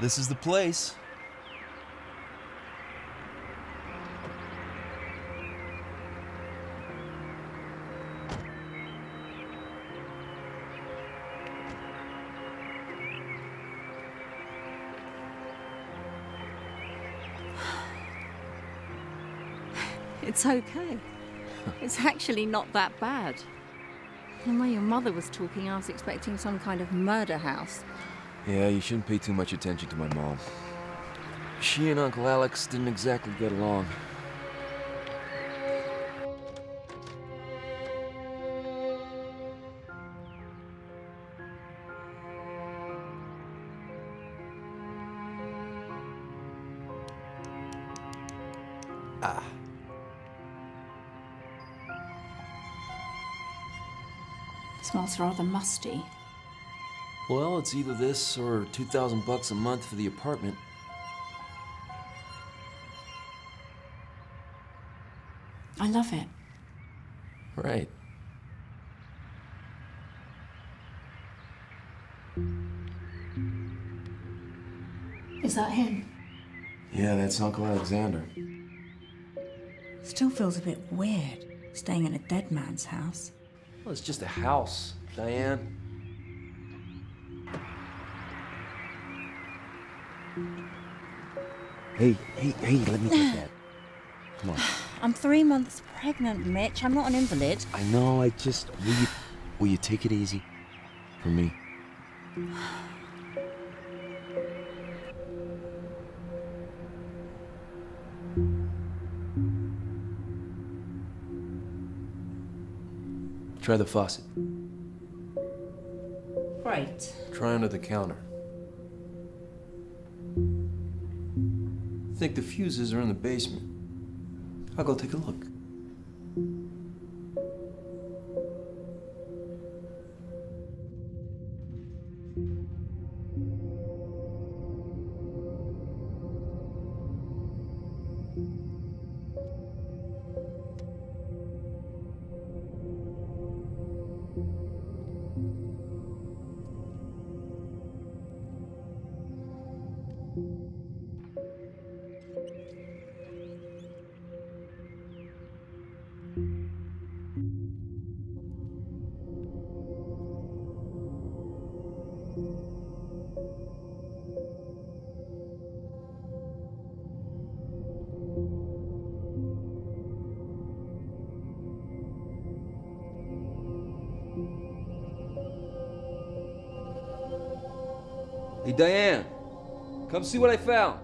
This is the place. It's okay. It's actually not that bad. The way your mother was talking, I was expecting some kind of murder house. Yeah, you shouldn't pay too much attention to my mom. She and Uncle Alex didn't exactly get along. Ah. smells rather musty. Well, it's either this or 2,000 bucks a month for the apartment. I love it. Right. Is that him? Yeah, that's Uncle Alexander. Still feels a bit weird, staying in a dead man's house. Well, it's just a house, Diane. Hey, hey, hey, let me get that. Come on. I'm three months pregnant, Mitch. I'm not an invalid. I know, I just. Will you, will you take it easy? For me. Try the faucet. Right. Try under the counter. Think the fuses are in the basement. I'll go take a look. Diane, come see what I found.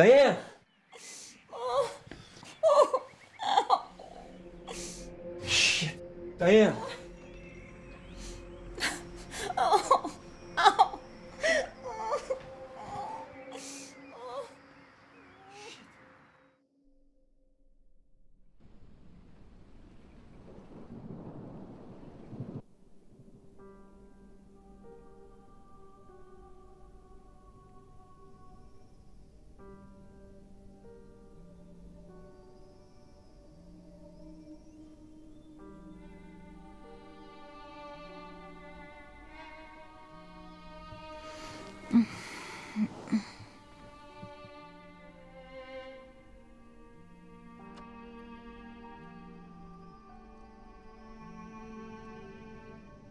Diane!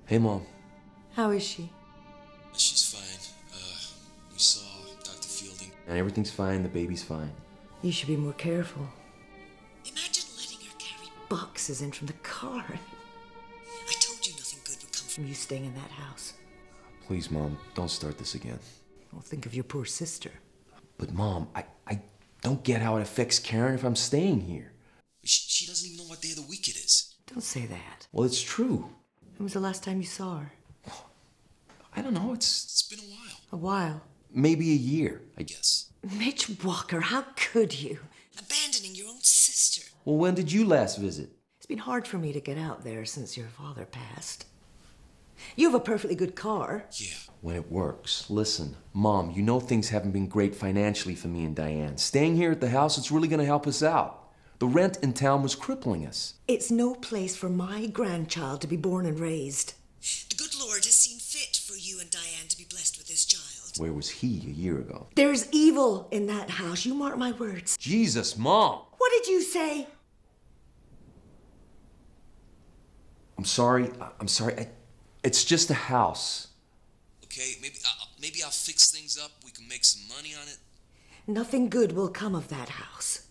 Hey, Mom. How is she? She's fine. Uh, we saw Dr. Fielding. And everything's fine, the baby's fine. You should be more careful. Imagine letting her carry boxes in from the car. I told you nothing good would come from you staying in that house. Please, Mom, don't start this again. Well, think of your poor sister. But, Mom, I, I don't get how it affects Karen if I'm staying here. She, she doesn't even know what day of the week it is. Don't say that. Well, it's true. When was the last time you saw her? I don't know. It's, it's been a while. A while. Maybe a year, I guess. Mitch Walker, how could you? Abandoning your own sister. Well, when did you last visit? It's been hard for me to get out there since your father passed. You have a perfectly good car. Yeah. When it works. Listen, Mom, you know things haven't been great financially for me and Diane. Staying here at the house, it's really going to help us out. The rent in town was crippling us. It's no place for my grandchild to be born and raised. The good Lord has seen fit for you and Diane to be blessed with this child. Where was he a year ago? There's evil in that house. You mark my words. Jesus, Mom! What did you say? I'm sorry. I- I'm sorry. I, it's just a house. Okay, maybe I'll, maybe I'll fix things up. We can make some money on it. Nothing good will come of that house.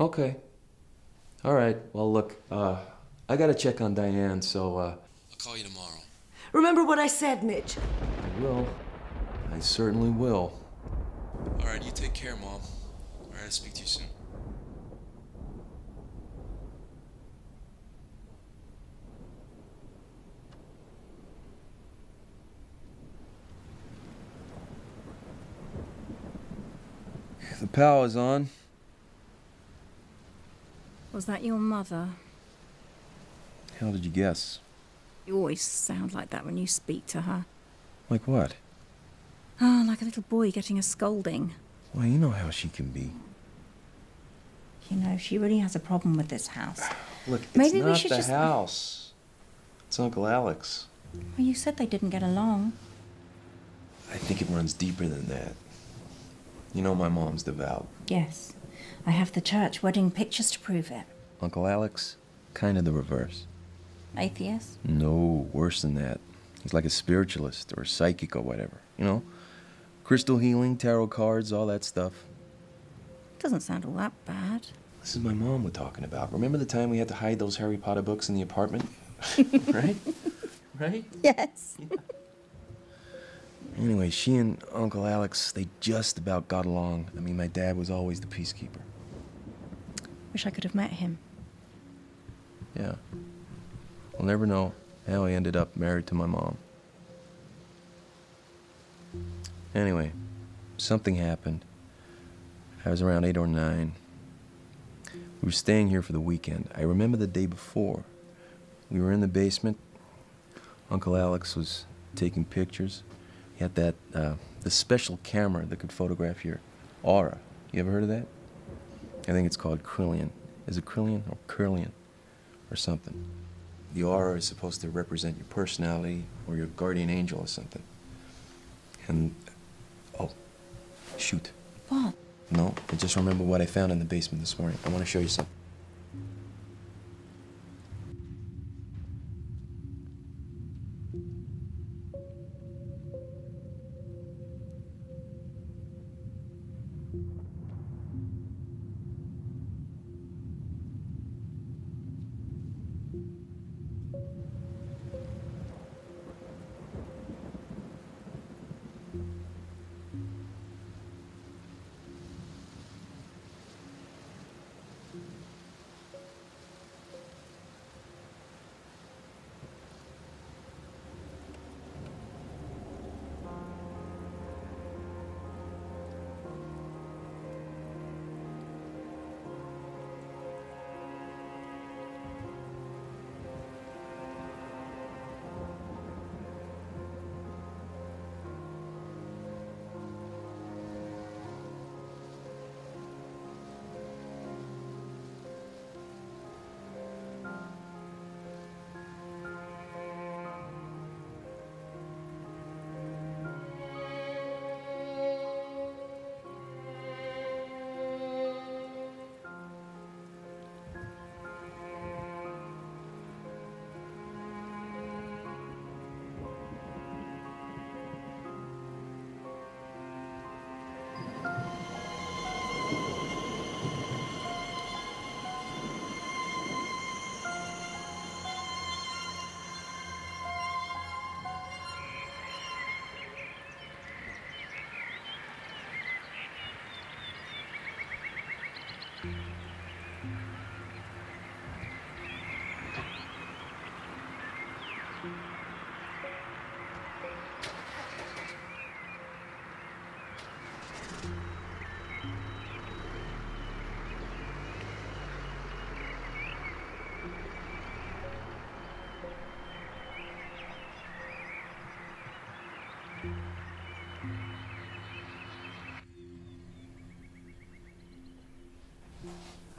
Okay. All right. Well, look, uh, I gotta check on Diane, so, uh, I'll call you tomorrow. Remember what I said, Mitch. I will. I certainly will. All right, you take care, Mom. All right, I'll speak to you soon. The power's on. Was that your mother? How did you guess? You always sound like that when you speak to her. Like what? Oh, like a little boy getting a scolding. Well, you know how she can be. You know, she really has a problem with this house. Look, it's Maybe we not should the just- house. It's Uncle Alex. Well, you said they didn't get along. I think it runs deeper than that. You know my mom's devout. Yes. I have the church wedding pictures to prove it. Uncle Alex, kind of the reverse. Atheist? No, worse than that. He's like a spiritualist or a psychic or whatever. You know? Crystal healing, tarot cards, all that stuff. Doesn't sound all that bad. This is my mom we're talking about. Remember the time we had to hide those Harry Potter books in the apartment? right? Right? Yes. Anyway, she and Uncle Alex, they just about got along. I mean, my dad was always the peacekeeper. Wish I could have met him. Yeah. I'll never know how he ended up married to my mom. Anyway, something happened. I was around eight or nine. We were staying here for the weekend. I remember the day before. We were in the basement. Uncle Alex was taking pictures. He had that, uh, the special camera that could photograph your aura. You ever heard of that? I think it's called Krillian. Is it Krillian or Curlian or something? The aura is supposed to represent your personality or your guardian angel or something. And, oh, shoot. What? No, I just remember what I found in the basement this morning. I want to show you something.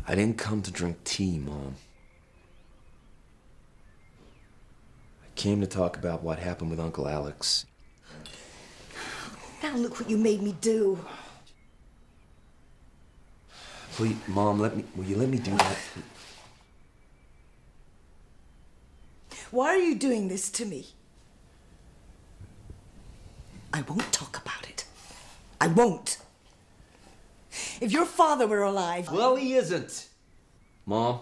I didn't come to drink tea, Mom. I came to talk about what happened with Uncle Alex. Now look what you made me do. Please, Mom, let me. Will you let me do that? Why are you doing this to me? I won't talk about it. I won't. If your father were alive. Well, he isn't. Mom.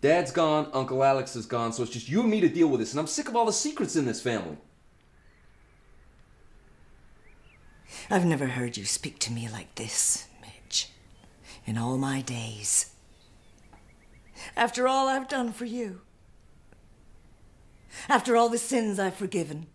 Dad's gone, Uncle Alex is gone, so it's just you and me to deal with this, and I'm sick of all the secrets in this family. I've never heard you speak to me like this, Mitch, in all my days. After all I've done for you, after all the sins I've forgiven,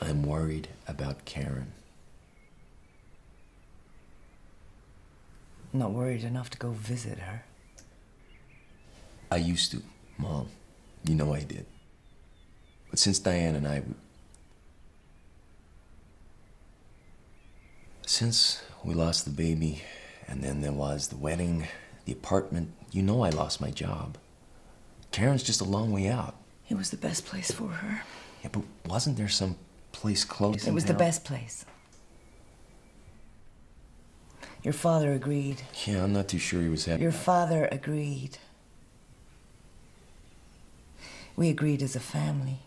I'm worried about Karen. Not worried enough to go visit her. I used to, Mom. You know I did. But since Diane and I. Since we lost the baby, and then there was the wedding, the apartment, you know I lost my job. Karen's just a long way out. It was the best place for her. Yeah, but wasn't there some place close? It was the best place. Your father agreed. Yeah, I'm not too sure he was happy. Your father agreed. We agreed as a family.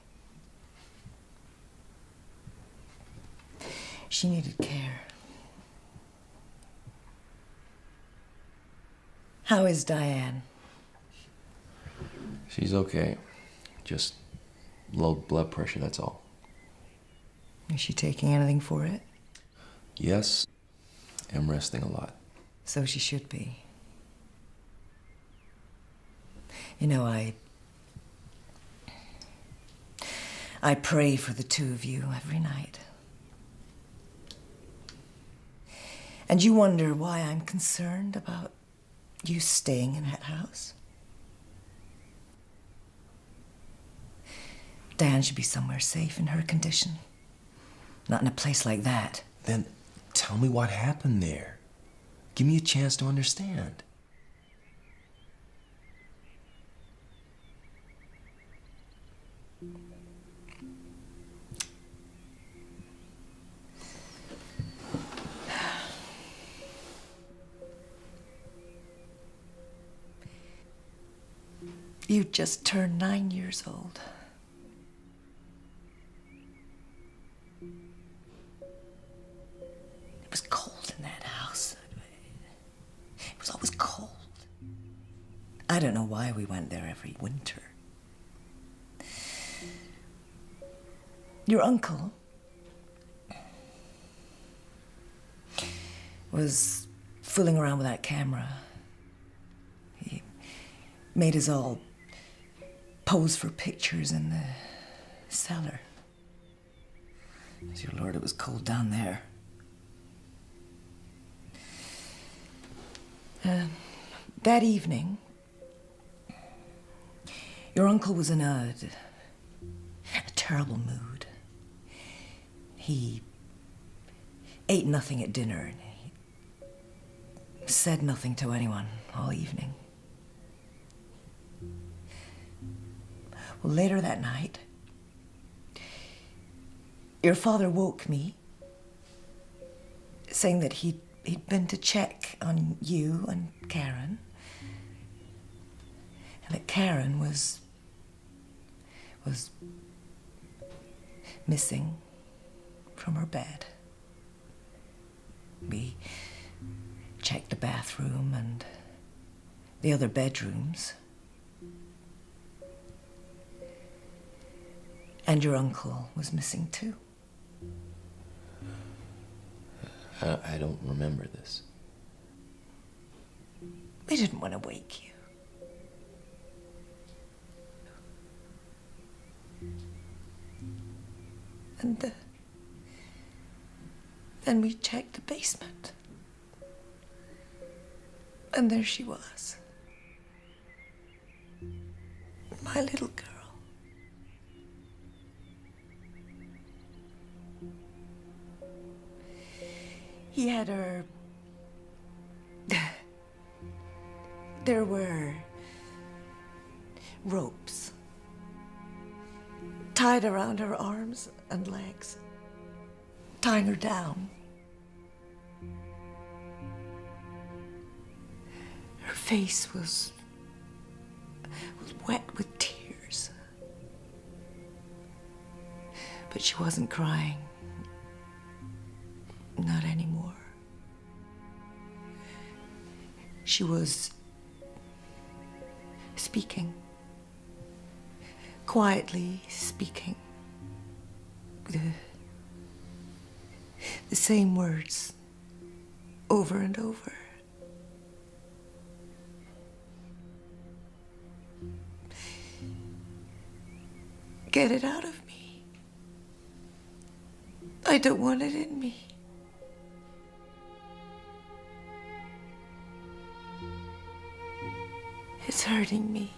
She needed care. How is Diane? She's okay. Just low blood pressure, that's all. Is she taking anything for it? Yes, I'm resting a lot. So she should be. You know, I. I pray for the two of you every night. And you wonder why I'm concerned about you staying in that house? Diane should be somewhere safe in her condition. Not in a place like that. Then tell me what happened there. Give me a chance to understand. You just turned nine years old. I don't know why we went there every winter. Your uncle was fooling around with that camera. He made us all pose for pictures in the cellar. Dear Lord, it was cold down there. Uh, that evening, your uncle was in a, a terrible mood. He ate nothing at dinner and he said nothing to anyone all evening. Well, later that night, your father woke me saying that he'd, he'd been to check on you and Karen, that Karen was was missing from her bed. We checked the bathroom and the other bedrooms. And your uncle was missing too. I, I don't remember this. We didn't want to wake you. And the, Then we checked the basement. And there she was. My little girl. He had her. There were ropes tied around her arms and legs, tying her down. Her face was, was wet with tears. But she wasn't crying. Not anymore. She was speaking. Quietly speaking. The, the same words over and over. Get it out of me. I don't want it in me. It's hurting me.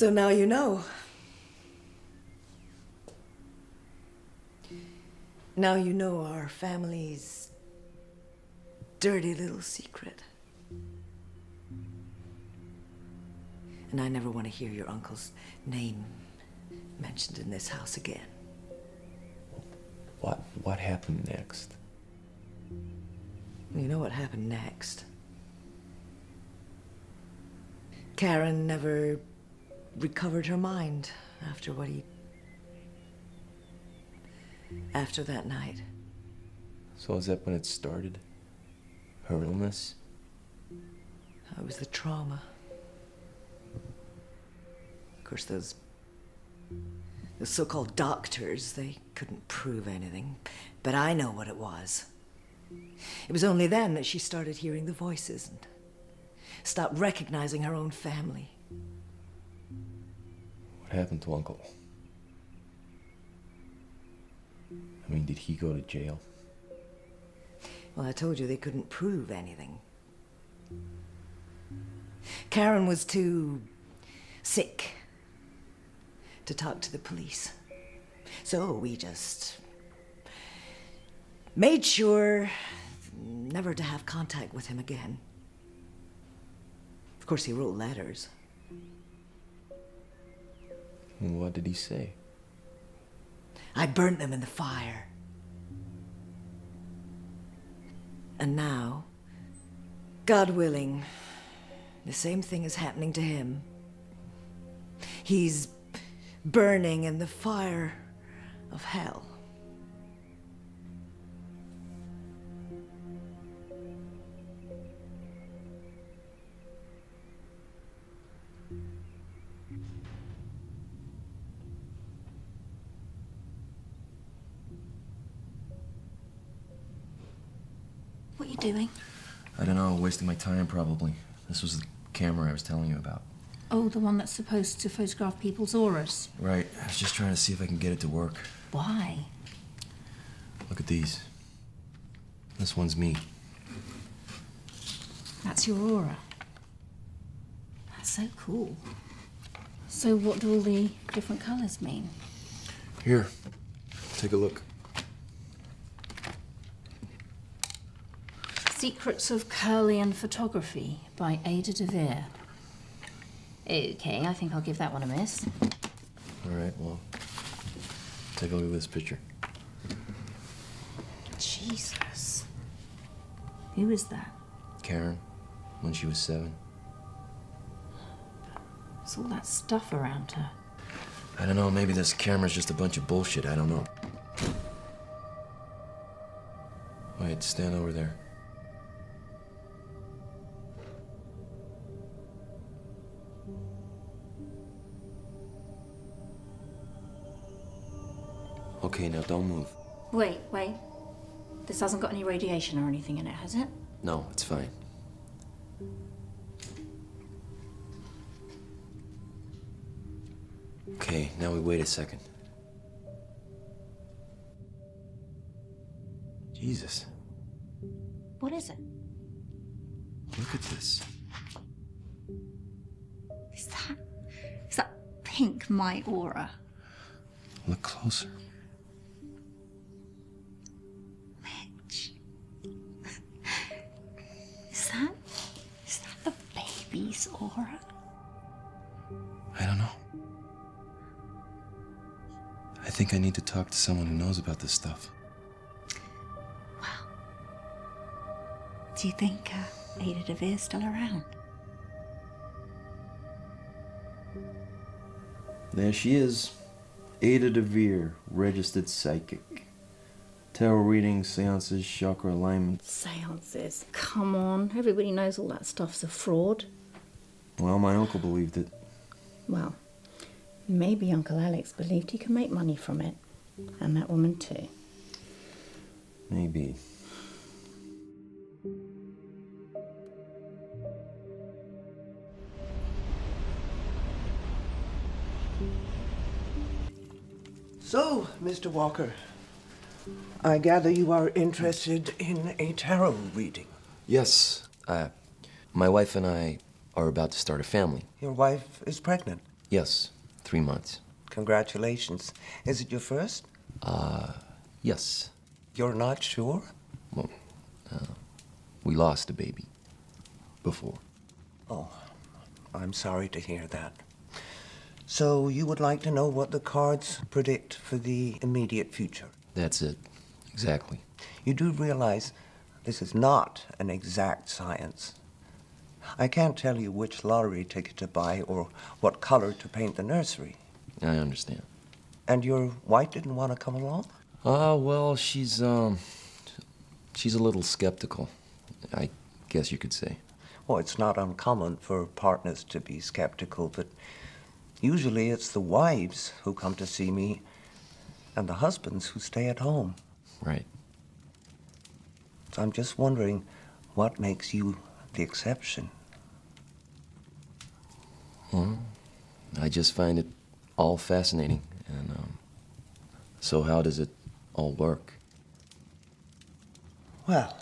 So now you know. Now you know our family's dirty little secret. And I never want to hear your uncle's name mentioned in this house again. What what happened next? You know what happened next? Karen never recovered her mind after what he. after that night. So is that when it started? Her illness? It was the trauma. Of course, those. the so called doctors, they couldn't prove anything. But I know what it was. It was only then that she started hearing the voices and stopped recognizing her own family. What happened to Uncle? I mean, did he go to jail? Well, I told you they couldn't prove anything. Karen was too sick to talk to the police. So we just made sure never to have contact with him again. Of course, he wrote letters. What did he say? I burnt them in the fire. And now, God willing, the same thing is happening to him. He's burning in the fire of hell. Doing? I don't know, wasting my time probably. This was the camera I was telling you about. Oh, the one that's supposed to photograph people's auras. Right, I was just trying to see if I can get it to work. Why? Look at these. This one's me. That's your aura. That's so cool. So, what do all the different colours mean? Here, take a look. Secrets of Kirlian Photography by Ada de Vere. Okay, I think I'll give that one a miss. All right, well, take a look at this picture. Jesus. Who is that? Karen, when she was seven. What's all that stuff around her? I don't know, maybe this camera's just a bunch of bullshit. I don't know. Wait, stand over there. Don't move. Wait, wait. This hasn't got any radiation or anything in it, has it? No, it's fine. Okay, now we wait a second. Jesus, What is it? look at this. Is that. Is that pink my aura? Look closer. Think I need to talk to someone who knows about this stuff. Well, do you think uh, Ada DeVere's still around? There she is. Ada DeVere, registered psychic. Tarot readings, seances, chakra alignment. Seances. Come on. Everybody knows all that stuff's a fraud. Well, my uncle believed it. Well, maybe Uncle Alex believed he could make money from it. And that woman too. Maybe. So, Mr. Walker, I gather you are interested in a tarot reading. Yes, uh, my wife and I are about to start a family. Your wife is pregnant. Yes, three months. Congratulations. Is it your first? Uh, yes, You're not sure? Well, uh, we lost a baby before. Oh, I'm sorry to hear that. So, you would like to know what the cards predict for the immediate future? That's it. Exactly. You do realize this is not an exact science. I can't tell you which lottery ticket to buy or what color to paint the nursery. I understand. And your wife didn't want to come along? Ah, well, she's, um, she's a little skeptical. I guess you could say. Well, it's not uncommon for partners to be skeptical, but usually it's the wives who come to see me and the husbands who stay at home. Right. So I'm just wondering what makes you the exception. I just find it all fascinating. And, um, so how does it all work? Well,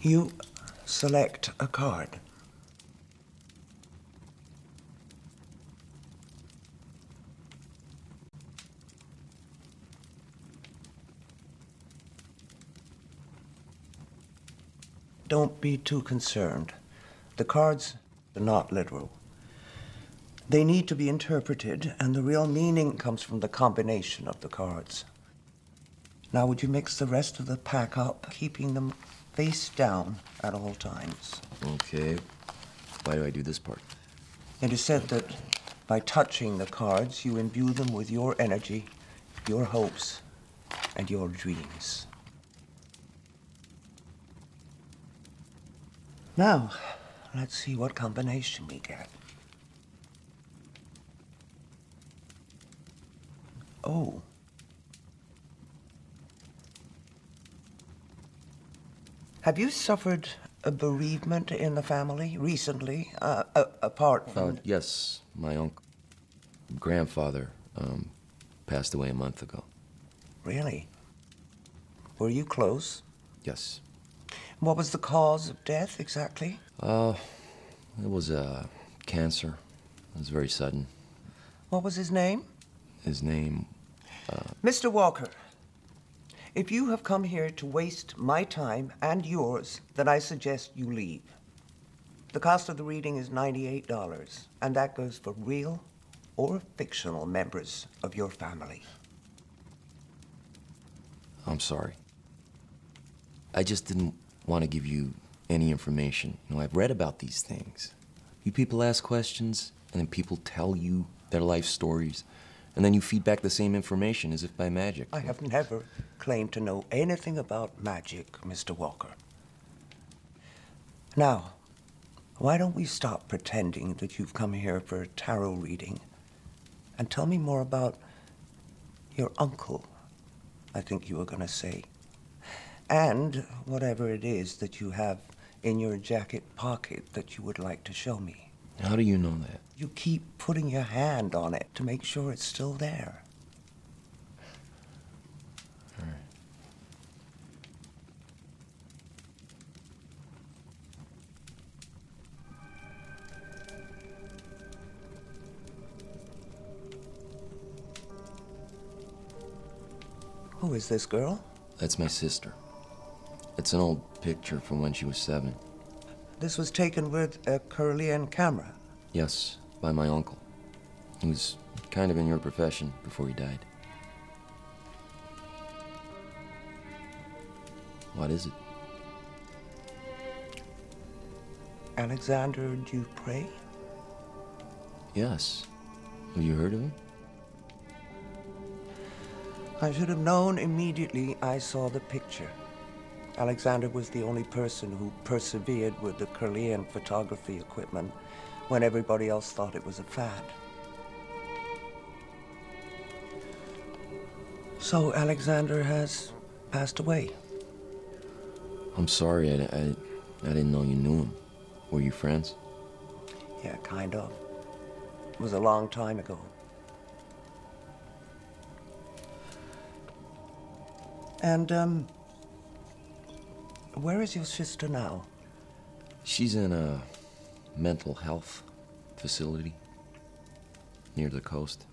you select a card. Don't be too concerned. The cards are not literal. They need to be interpreted, and the real meaning comes from the combination of the cards. Now, would you mix the rest of the pack up, keeping them face down at all times? Okay. Why do I do this part? It is said that by touching the cards, you imbue them with your energy, your hopes, and your dreams. Now, let's see what combination we get. Oh. Have you suffered a bereavement in the family recently, uh, apart from. Uh, yes, my uncle, grandfather, um, passed away a month ago. Really? Were you close? Yes. What was the cause of death exactly? Uh, it was, uh, cancer. It was very sudden. What was his name? His name, Mr. Walker. If you have come here to waste my time and yours, then I suggest you leave. The cost of the reading is $98, and that goes for real or fictional members of your family. I'm sorry. I just didn't want to give you any information. You know, I've read about these things. You people ask questions, and then people tell you their life stories, and then you feed back the same information as if by magic. I have never claimed to know anything about magic, Mr. Walker. Now, Why don't we stop pretending that you've come here for a tarot reading and tell me more about your uncle, I think you were going to say, and whatever it is that you have in your jacket pocket that you would like to show me. How do you know that? You keep putting your hand on it to make sure it's still there. All right. Who is this girl? That's my sister. It's an old picture from when she was seven. This was taken with a Kirlian camera. Yes, by my uncle. He was kind of in your profession before he died. What is it? Alexander Dupre? Yes. Have you heard of him? I should have known immediately I saw the picture. Alexander was the only person who persevered with the Kirlian photography equipment when everybody else thought it was a fad. So Alexander has passed away. I'm sorry, I, I, I didn't know you knew him. Were you friends? Yeah, kind of. It was a long time ago. And, um, where is your sister now? She's in a mental health facility near the coast.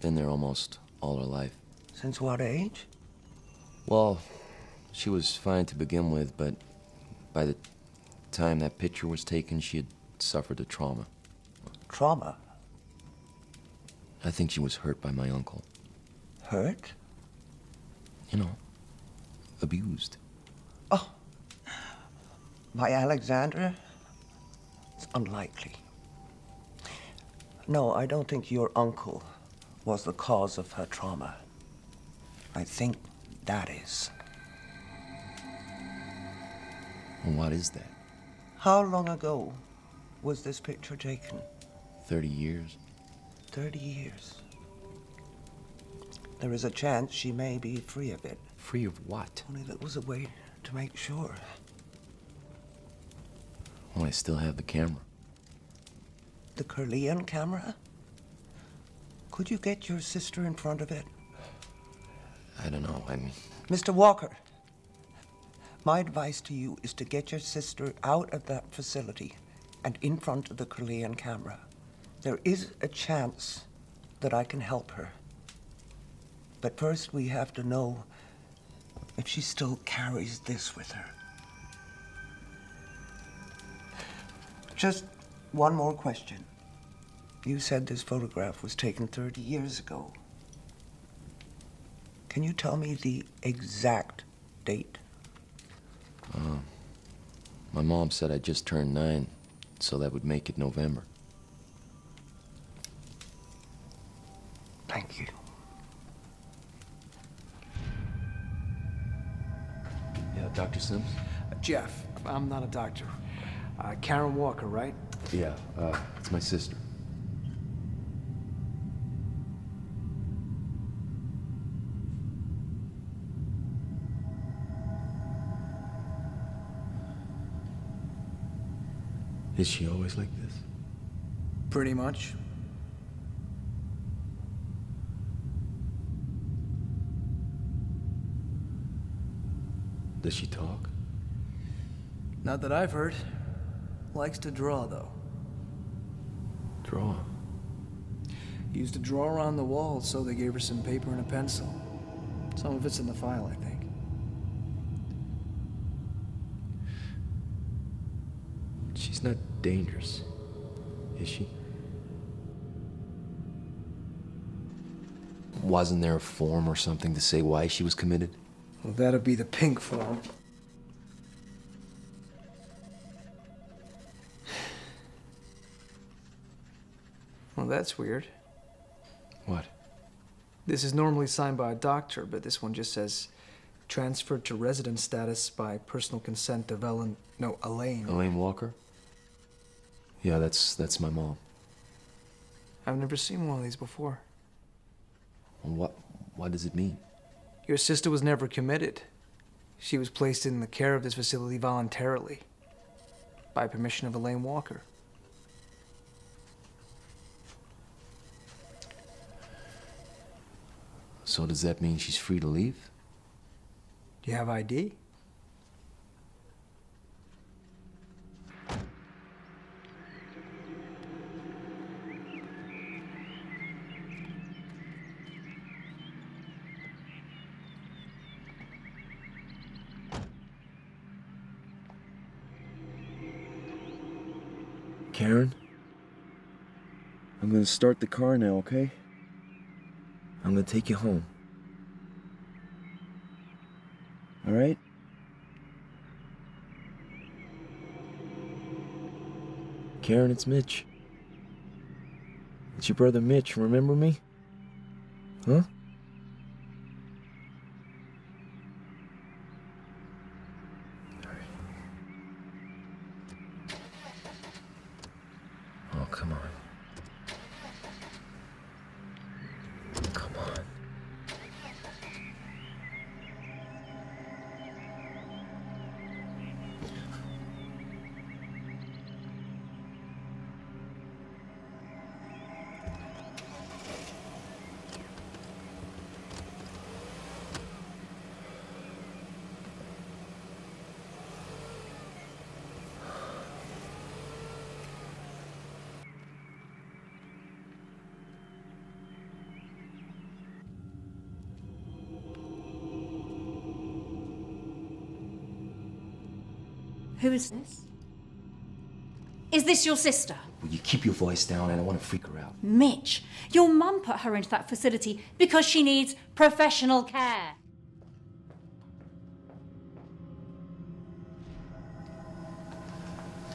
Been there almost all her life. Since what age? Well, she was fine to begin with, but by the time that picture was taken, she had suffered a trauma. Trauma? I think she was hurt by my uncle. Hurt? You know, abused. Oh, by Alexander? It's unlikely. No, I don't think your uncle was the cause of her trauma. I think that is. And what is that? How long ago was this picture taken? 30 years? 30 years. There is a chance she may be free of it. Free of what? Only there was a way to make sure. Well, I still have the camera. The Kirlian camera? Could you get your sister in front of it? I don't know. I mean, Mr. Walker, my advice to you is to get your sister out of that facility and in front of the Kirlian camera. There is a chance that I can help her. But first, we have to know if she still carries this with her. Just one more question. You said this photograph was taken 30 years ago. Can you tell me the exact date? Um, my mom said I just turned nine, so that would make it November. Thank you. Dr. Sims? Jeff, I'm not a doctor. Uh, Karen Walker, right? Yeah, uh, it's my sister. Is she always like this? Pretty much. Does she talk? Not that I've heard. Likes to draw, though. Draw. Used to draw around the wall, so they gave her some paper and a pencil. Some of it's in the file, I think. She's not dangerous, is she? Wasn't there a form or something to say why she was committed? Well, that'll be the pink form. Well, that's weird. What? This is normally signed by a doctor, but this one just says transferred to resident status by personal consent of Ellen. No, Elaine. Elaine Walker? Yeah, that's that's my mom. I've never seen one of these before. What what does it mean? Your sister was never committed. She was placed in the care of this facility voluntarily, by permission of Elaine Walker. So does that mean she's free to leave? Do you have ID? Karen? I'm gonna start the car now, okay? I'm gonna take you home. Alright? Karen, it's Mitch. It's your brother Mitch, remember me? Huh? Who is this? Is this your sister? Will you keep your voice down? I don't want to freak her out. Mitch, your mum put her into that facility because she needs professional care.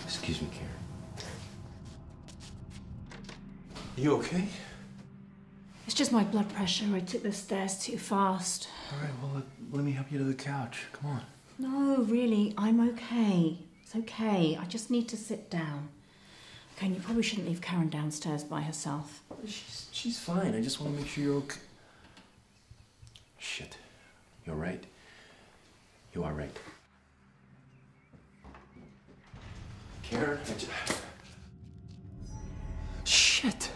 Excuse me, Karen. You okay? It's just my blood pressure. I took the stairs too fast. All right, well, let, let me help you to the couch. Come on. No, really, I'm okay. It's okay. I just need to sit down. Okay, and you probably shouldn't leave Karen downstairs by herself. She's, she's fine. I just want to make sure you're okay. Shit. You're right. You are right. Karen, I just... Shit.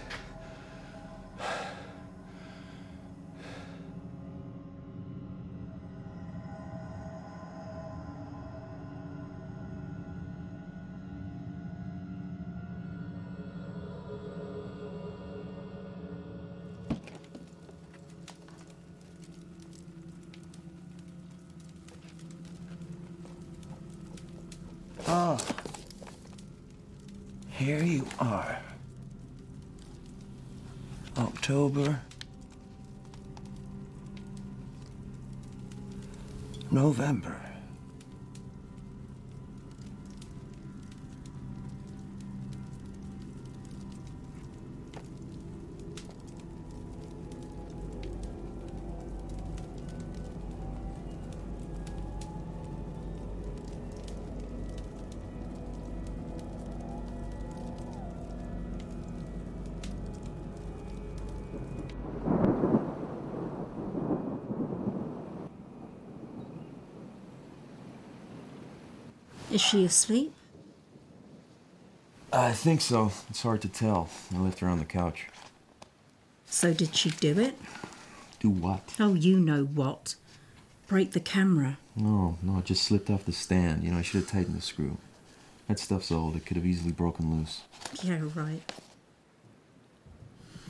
November. She asleep? I think so. It's hard to tell. I left her on the couch. So did she do it? Do what? Oh, you know what. Break the camera. No, no, it just slipped off the stand. You know, I should have tightened the screw. That stuff's old. It could have easily broken loose. Yeah, right.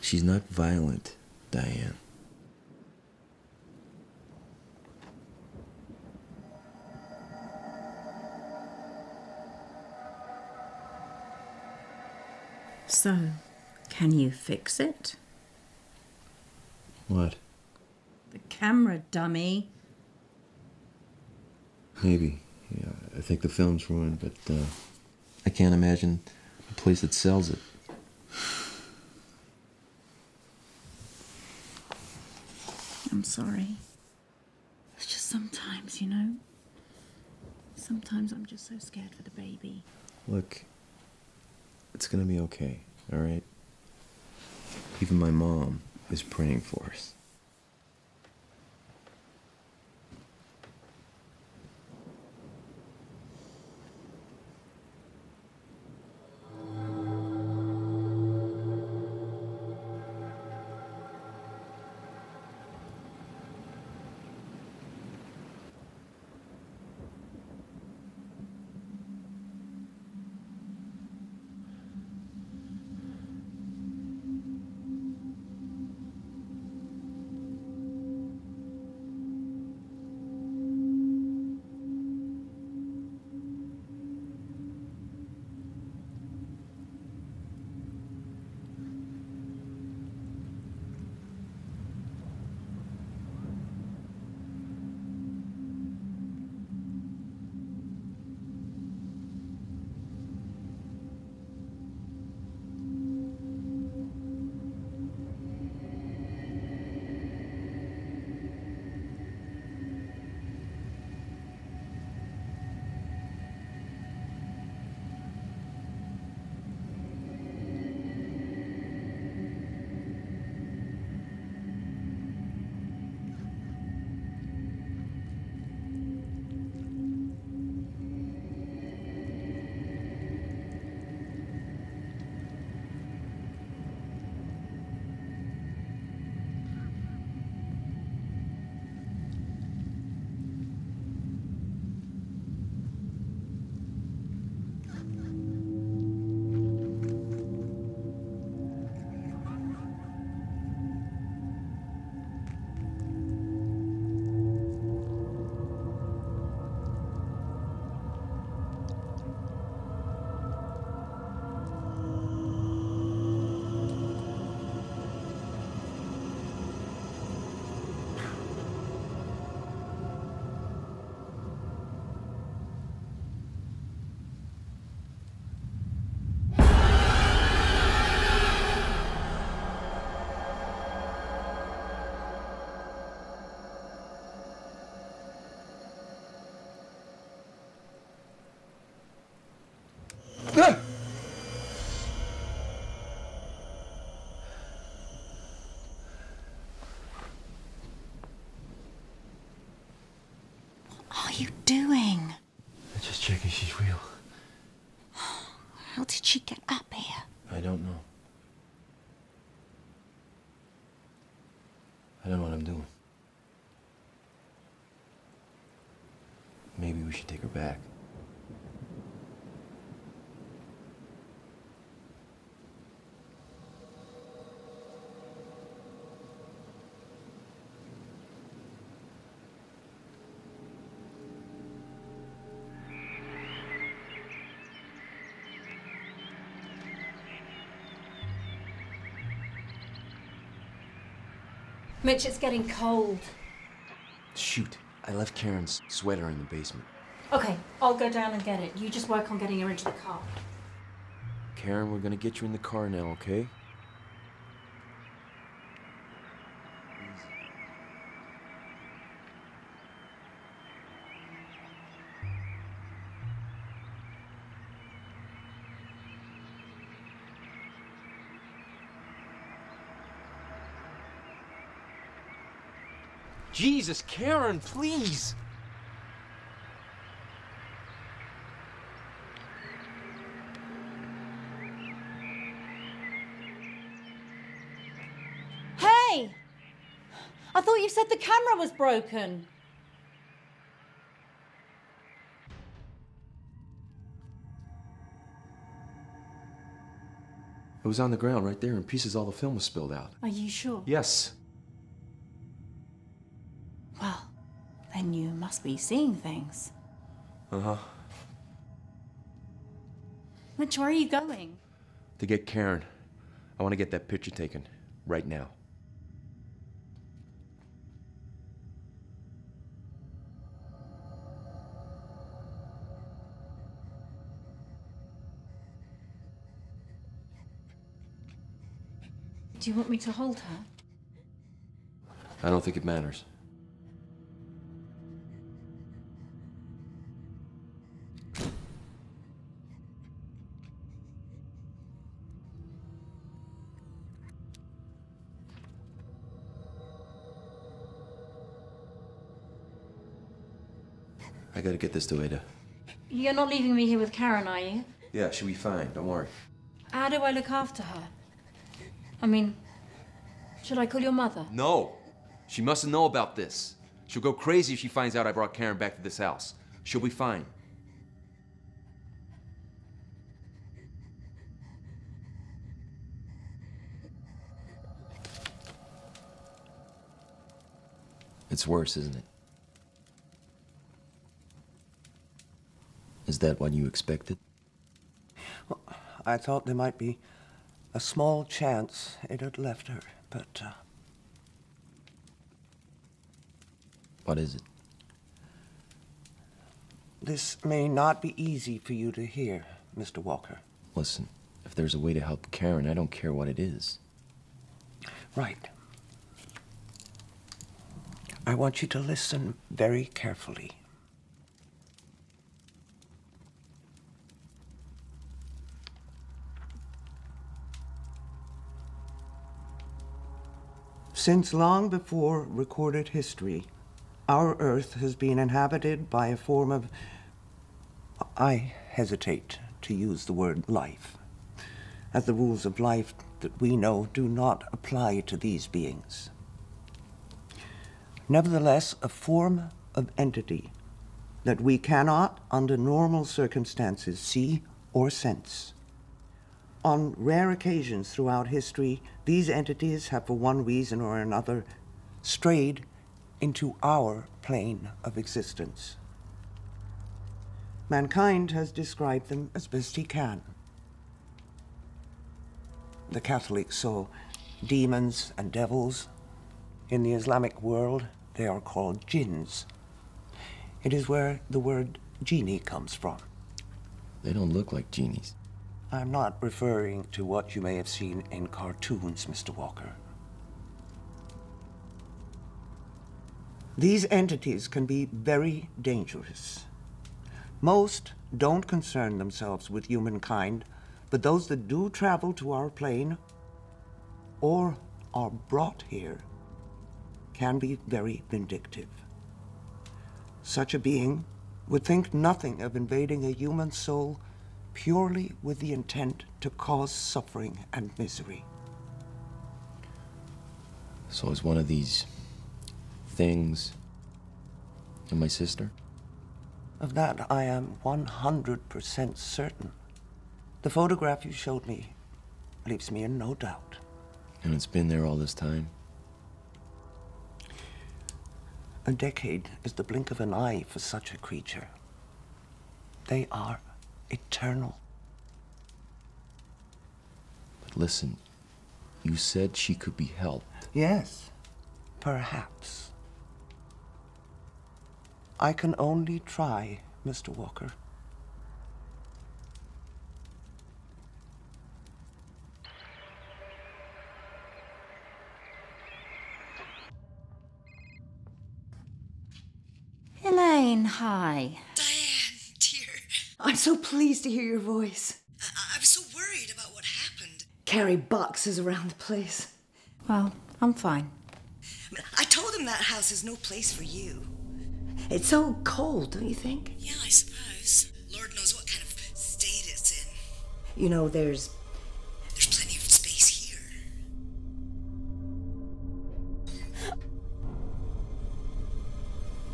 She's not violent, Diane. So, can you fix it? What? The camera, dummy. Maybe. Yeah, I think the film's ruined, but uh, I can't imagine a place that sells it. I'm sorry. It's just sometimes, you know. Sometimes I'm just so scared for the baby. Look, It's gonna be okay, alright? Even my mom is praying for us. Are you doing? I'm just checking she's real. How did she get up here? I don't know. I don't know what I'm doing. Maybe we should take her back. Mitch, it's getting cold. Shoot, I left Karen's sweater in the basement. Okay, I'll go down and get it. You just work on getting her into the car. Karen, we're gonna get you in the car now, okay? Jesus, Karen, please! Hey! I thought you said the camera was broken. It was on the ground right there in pieces. All the film was spilled out. Are you sure? Yes. Must be seeing things. Uh huh. Mitch, where are you going? To get Karen. I want to get that picture taken right now. Do you want me to hold her? I don't think it matters. I gotta get this to Ada. You're not leaving me here with Karen, are you? Yeah, she'll be fine. Don't worry. How do I look after her? I mean, should I call your mother? No. She mustn't know about this. She'll go crazy if she finds out I brought Karen back to this house. She'll be fine. It's worse, isn't it? Is that what you expected? I thought there might be a small chance it had left her, but uh, What is it? this may not be easy for you to hear, Mr. Walker. Listen, if there's a way to help Karen, I don't care what it is. Right. I want you to listen very carefully. Since long before recorded history, our Earth has been inhabited by a form of. I hesitate to use the word life, as the rules of life that we know do not apply to these beings. Nevertheless, a form of entity that we cannot, under normal circumstances, see or sense. On rare occasions throughout history, these entities have, for one reason or another, strayed into our plane of existence. Mankind has described them as best he can. The Catholics saw demons and devils. In the Islamic world, they are called jinns. It is where the word genie comes from. They don't look like genies. I'm not referring to what you may have seen in cartoons, Mr. Walker. These entities can be very dangerous. Most don't concern themselves with humankind, but those that do travel to our plane or are brought here can be very vindictive. Such a being would think nothing of invading a human soul purely with the intent to cause suffering and misery. So is one of these things and my sister? Of that, I am 100% certain. The photograph you showed me leaves me in no doubt. And it's been there all this time? A decade is the blink of an eye for such a creature. They are eternal. But listen, you said she could be helped. Yes, perhaps. I can only try, Mr. Walker. Elaine, hi. Diane, dear, I'm so pleased to hear your voice. I, I was so worried about what happened. Carry boxes around the place. Well, I'm fine. I, I told him that house is no place for you. It's so cold, don't you think? Yeah, I suppose. Lord knows what kind of state it's in. You know, there's There's plenty of space here.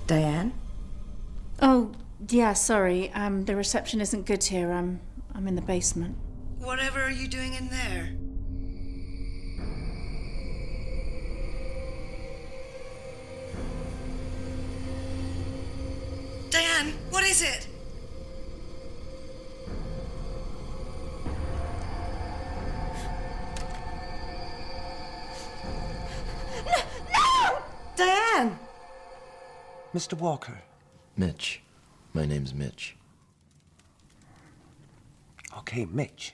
Diane. Oh, yeah, sorry. Um, the reception isn't good here. I'm, I'm in the basement. Whatever are you doing in there? Diane, what is it? No! no! Diane! Mr. Walker, Mitch. My name's Mitch. Okay, Mitch.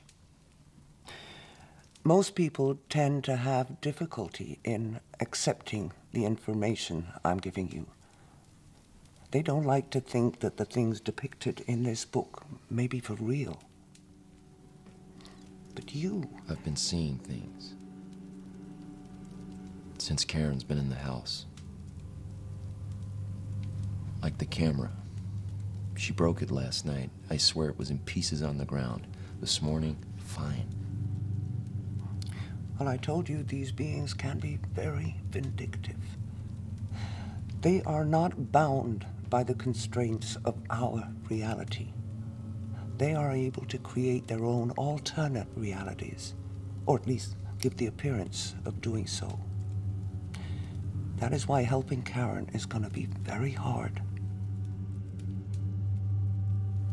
Most people tend to have difficulty in accepting the information I'm giving you. They don't like to think that the things depicted in this book may be for real. But you, I've been seeing things. Since Karen's been in the house. Like the camera She broke it last night. I swear it was in pieces on the ground. This morning, fine. Well, I told you these beings can be very vindictive. They are not bound by the constraints of our reality. They are able to create their own alternate realities, or at least give the appearance of doing so. That is why helping Karen is going to be very hard.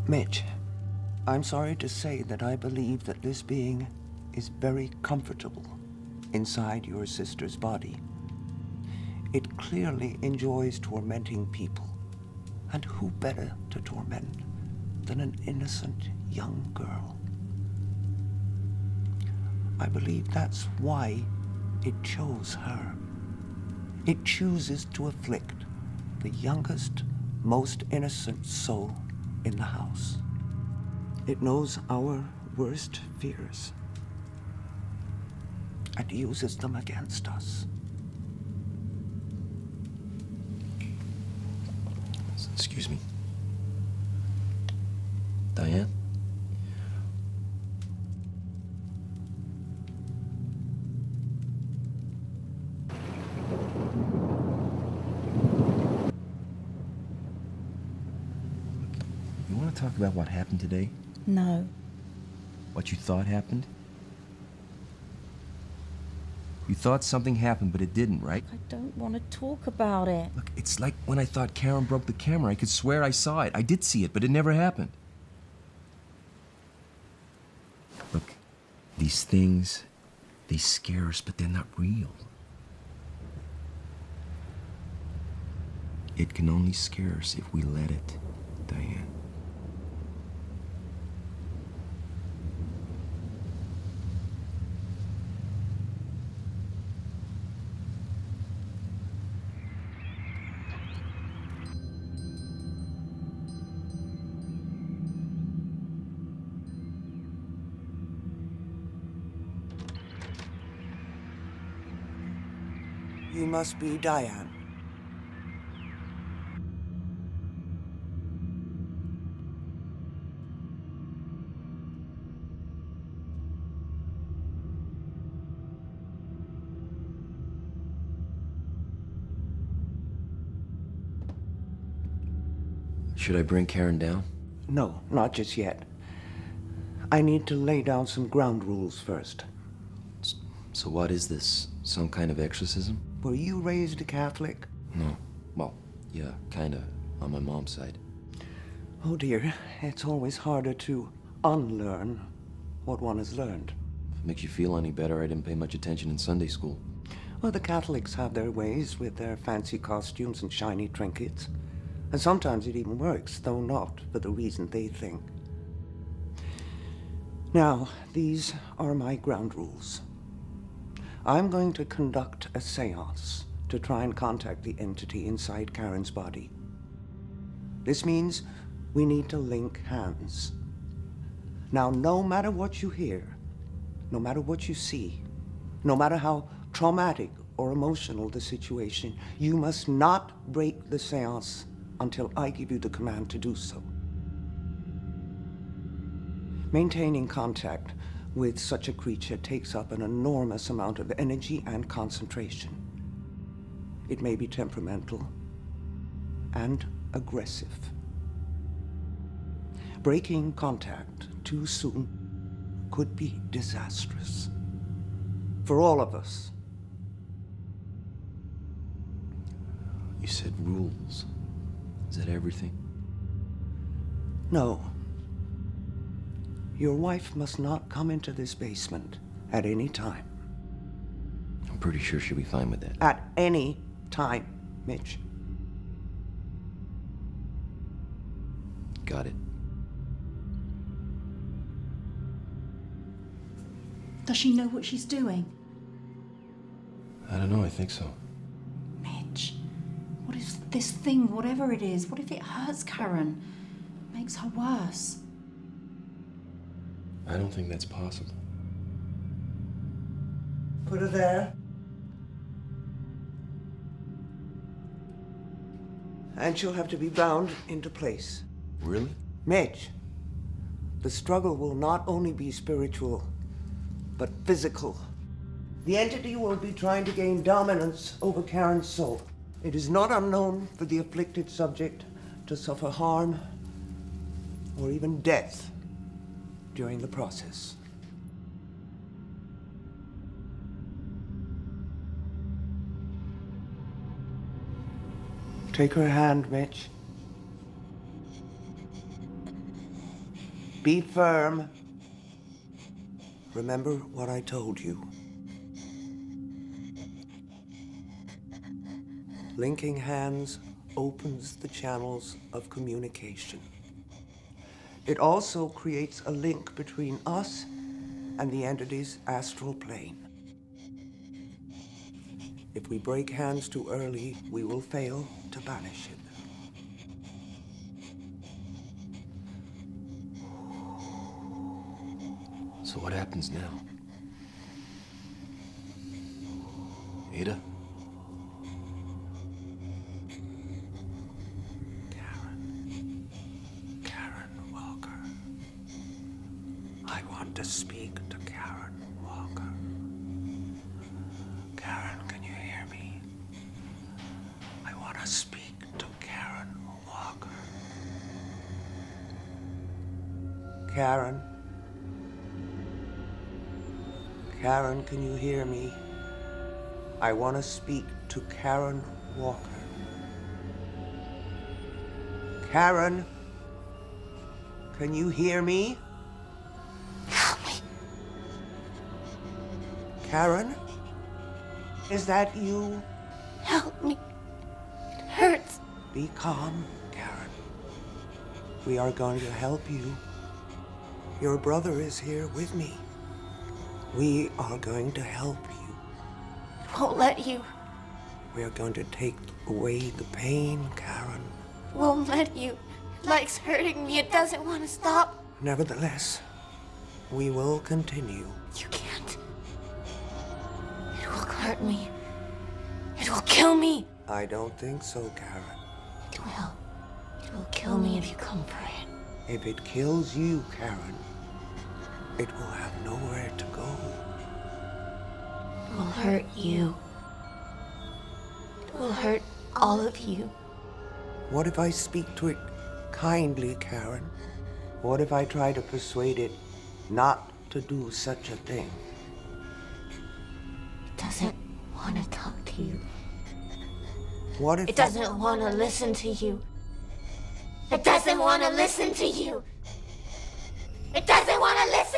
Mitch, I'm sorry to say that I believe that this being is very comfortable inside your sister's body. It clearly enjoys tormenting people. And who better to torment than an innocent young girl? I believe that's why it chose her. It chooses to afflict the youngest, most innocent soul in the house. It knows our worst fears and uses them against us. Excuse me. Diane? You want to talk about what happened today? No. What you thought happened? You thought something happened, but it didn't, right? I don't want to talk about it. Look, it's like when I thought Karen broke the camera. I could swear I saw it. I did see it, but it never happened. Look, these things, they scare us, but they're not real. It can only scare us if we let it, Diane. Must be Diane. Should I bring Karen down? No, not just yet. I need to lay down some ground rules first. So, what is this? Some kind of exorcism? Were you raised a Catholic? No. Well, yeah, kinda, on my mom's side. Oh dear, it's always harder to unlearn what one has learned. If it makes you feel any better, I didn't pay much attention in Sunday school. Well, the Catholics have their ways with their fancy costumes and shiny trinkets. And sometimes it even works, though not for the reason they think. Now, these are my ground rules. I'm going to conduct a seance to try and contact the entity inside Karen's body. This means we need to link hands. Now, no matter what you hear, no matter what you see, no matter how traumatic or emotional the situation, you must not break the seance until I give you the command to do so. Maintaining contact with such a creature takes up an enormous amount of energy and concentration. It may be temperamental and aggressive. Breaking contact too soon could be disastrous for all of us. You said rules. Is that everything? No. Your wife must not come into this basement at any time. I'm pretty sure she'll be fine with that. At any time, Mitch. Got it. Does she know what she's doing? I don't know, I think so. Mitch, what if this thing, whatever it is, what if it hurts Karen? Makes her worse? I don't think that's possible. Put her there. And she'll have to be bound into place. Really? Mitch, the struggle will not only be spiritual, but physical. The entity will be trying to gain dominance over Karen's soul. It is not unknown for the afflicted subject to suffer harm or even death during the process. Take her hand, Mitch. Be firm. Remember what I told you. Linking hands opens the channels of communication. It also creates a link between us and the entity's astral plane. If we break hands too early, we will fail to banish it. So what happens now? Ada? Want to speak to Karen Walker. Karen? Can you hear me? Help me. Karen? Is that you? Help me. It hurts. Be calm, Karen. We are going to help you. Your brother is here with me. We are going to help won't let you. We are going to take away the pain, Karen. Won't let you. It likes hurting me. It doesn't want to stop. Nevertheless, we will continue. You can't. It will hurt me. It will kill me. I don't think so, Karen. It will. It will kill me if you come for it. If it kills you, Karen, it will have nowhere to go. It will hurt you. It will hurt all of you. What if I speak to it kindly, Karen? What if I try to persuade it not to do such a thing? It doesn't want to talk to you. What if It doesn't want to listen to you. It doesn't want to listen to you. It doesn't want to listen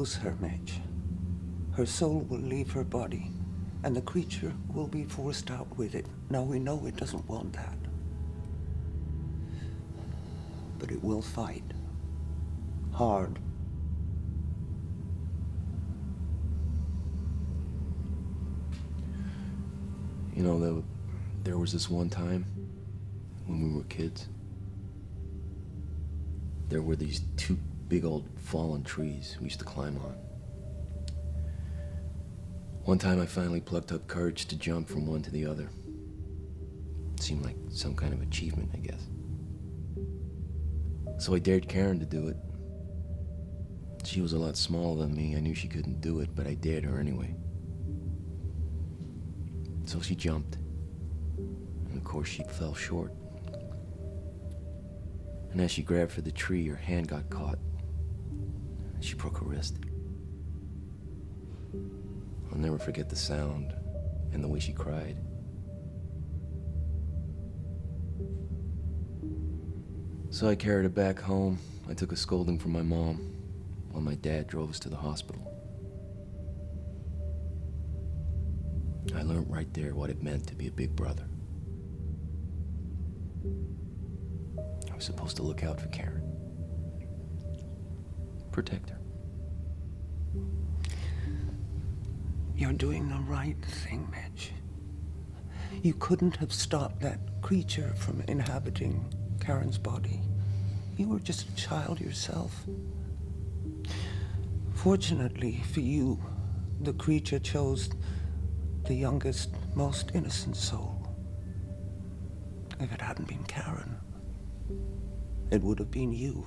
her, Mitch, her soul will leave her body, and the creature will be forced out with it. Now we know it doesn't want that. But it will fight. Hard. You know, there, there was this one time when we were kids. There were these two big old fallen trees we used to climb on. One time I finally plucked up courage to jump from one to the other. It seemed like some kind of achievement, I guess. So I dared Karen to do it. She was a lot smaller than me. I knew she couldn't do it, but I dared her anyway. So she jumped. And of course, she fell short. And as she grabbed for the tree, her hand got caught. She broke her wrist. I'll never forget the sound and the way she cried. So I carried her back home. I took a scolding from my mom while my dad drove us to the hospital. I learned right there what it meant to be a big brother. I was supposed to look out for Karen, protect her. You're doing the right thing, Mitch. You couldn't have stopped that creature from inhabiting Karen's body. You were just a child yourself. Fortunately for you, the creature chose the youngest, most innocent soul. If it hadn't been Karen, it would have been you.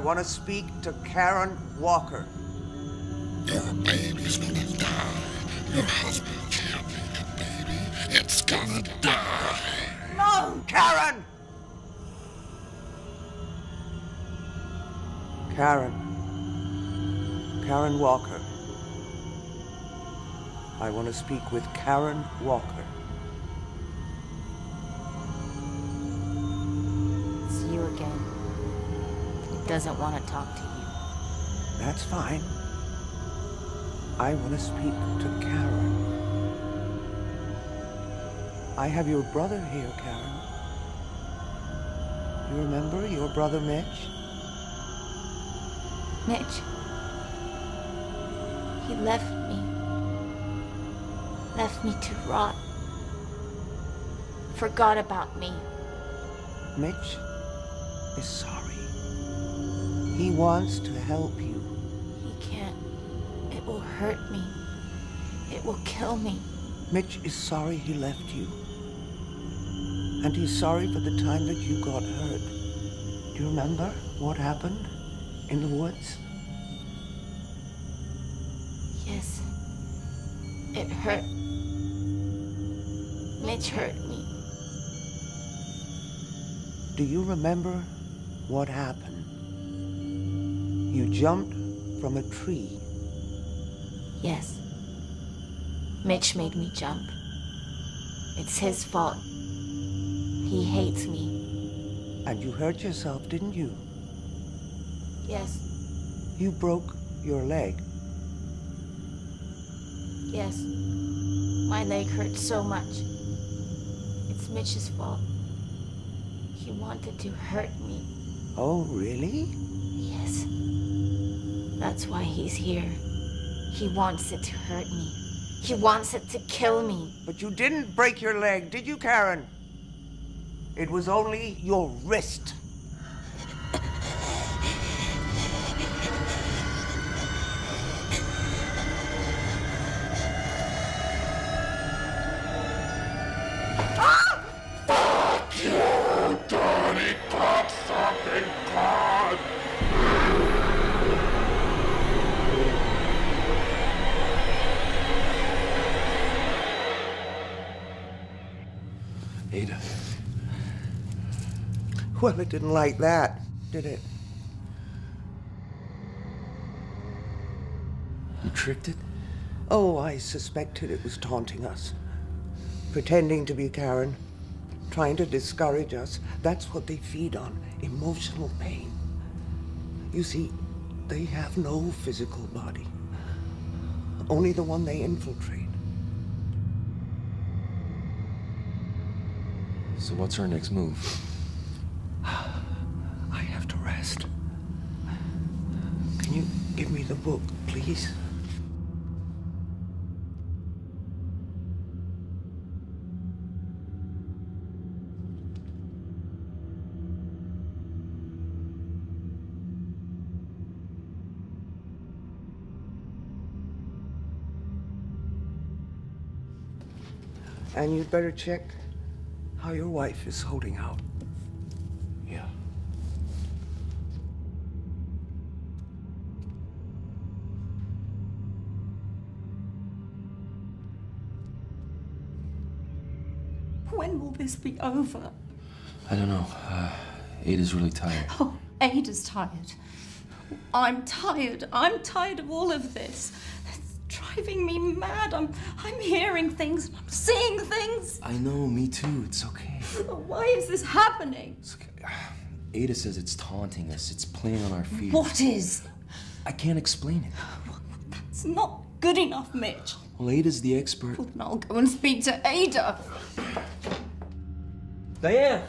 Want to speak to Karen Walker. Your baby's gonna die. Your husband can't make a baby. It's gonna die. No! Karen! Karen. Karen Walker. I want to speak with Karen Walker. Doesn't want to talk to you. That's fine. I want to speak to Karen. I have your brother here, Karen. You remember your brother Mitch? Mitch. He left me. Left me to rot. Forgot about me. Mitch is sorry. He wants to help you. He can't. It will hurt me. It will kill me. Mitch is sorry he left you. And he's sorry for the time that you got hurt. Do you remember what happened in the woods? Yes. It hurt. Mitch hurt me. Do you remember what happened? You jumped from a tree. Yes. Mitch made me jump. It's his fault. He hates me. And you hurt yourself, didn't you? Yes, You broke your leg. yes. My leg hurts so much. It's Mitch's fault. He wanted to hurt me. Oh, really? That's why he's here. He wants it to hurt me. He wants it to kill me. But you didn't break your leg, did you, Karen? It was only your wrist. Didn't like that. did it? You tricked it? Oh, I suspected it was taunting us. Pretending to be Karen. Trying to discourage us. That's what they feed on emotional pain. You see, they have no physical body, only the one they infiltrate. So what's our next move? I have to rest. Can you give me the book, please? And you'd better check how your wife is holding out. This be over? I don't know. Uh, Ada's really tired. Oh, Ada's tired. I'm tired. I'm tired of all of this. It's driving me mad. I'm I'm hearing things I'm seeing things. I know, me too. It's okay. Why is this happening? Okay. Ada says it's taunting us. It's playing on our fears. What is? I can't explain it. That's not good enough, Mitch. Well, Ada's the expert. Well, then I'll go and speak to Ada. Diane!